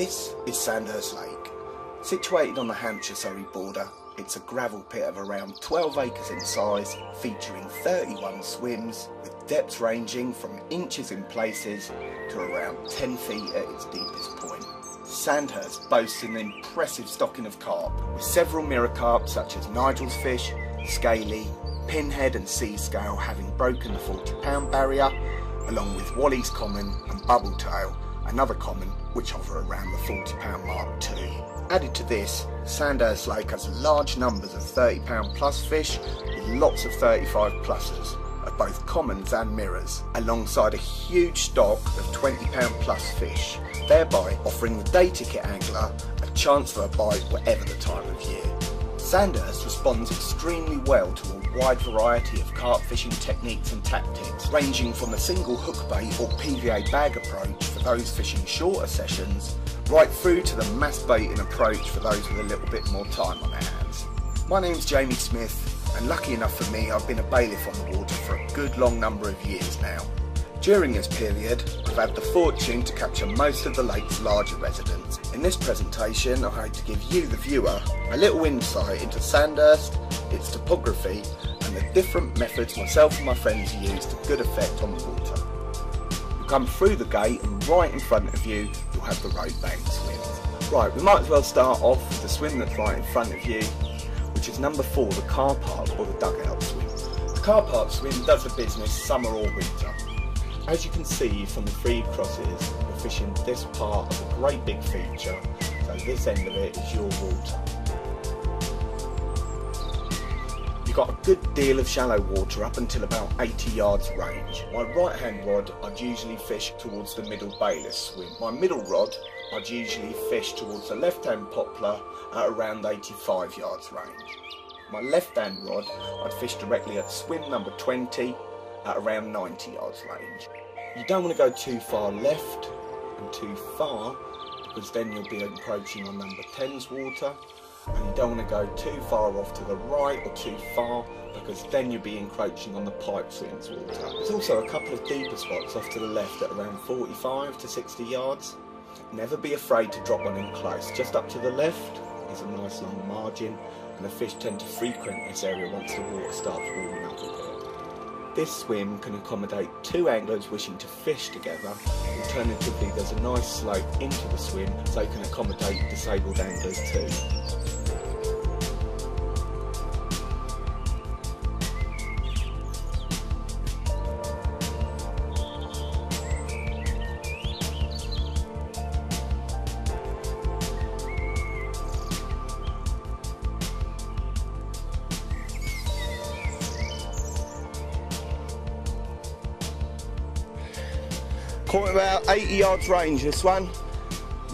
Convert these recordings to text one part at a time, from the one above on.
This is Sandhurst Lake. Situated on the Hampshire-Surrey border, it's a gravel pit of around 12 acres in size, featuring 31 swims, with depths ranging from inches in places to around 10 feet at its deepest point. Sandhurst boasts an impressive stocking of carp, with several mirror carp such as Nigel's fish, scaly, pinhead and sea scale having broken the 40 pound barrier, along with Wally's common and bubbletail, another common which hover around the 40 pound mark too. Added to this, Sandhurst Lake has large numbers of 30 pound plus fish with lots of 35 pluses of both commons and mirrors, alongside a huge stock of 20 pound plus fish, thereby offering the day ticket angler a chance for a bite whatever the time of year. Sandhurst responds extremely well to a wide variety of carp fishing techniques and tactics, ranging from a single hook bait or PVA bag approach for those fishing shorter sessions, right through to the mass baiting approach for those with a little bit more time on their hands. My name's Jamie Smith, and lucky enough for me, I've been a bailiff on the water for a good long number of years now. During this period, I've had the fortune to capture most of the lake's larger residents. In this presentation, I hope to give you, the viewer, a little insight into Sandhurst, its topography, and the different methods myself and my friends use to good effect on the water. You come through the gate and right in front of you, you'll have the road bank swim. Right, we might as well start off with the swim that's right in front of you, which is number four, the car park or the dugout swim. The car park swim does the business summer or winter. As you can see from the three crosses, we're fishing this part of a great big feature, so this end of it is your water. You've got a good deal of shallow water up until about 80 yards range. My right hand rod I'd usually fish towards the middle bayless swim. My middle rod I'd usually fish towards the left hand poplar at around 85 yards range. My left hand rod I'd fish directly at swim number 20 at around 90 yards range. You don't want to go too far left and too far because then you'll be encroaching on number 10's water and you don't want to go too far off to the right or too far because then you'll be encroaching on the pipe swim's water. There's also a couple of deeper spots off to the left at around 45 to 60 yards. Never be afraid to drop one in close. Just up to the left is a nice long margin and the fish tend to frequent this area once the water starts warming up a bit. This swim can accommodate two anglers wishing to fish together. Alternatively, there's a nice slope into the swim so it can accommodate disabled anglers too. Caught about 80 yards range this one.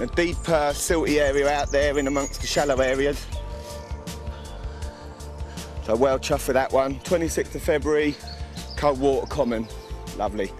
A deep uh, silty area out there in amongst the shallow areas. So well chuffed for that one. 26th of February, cold water common. Lovely.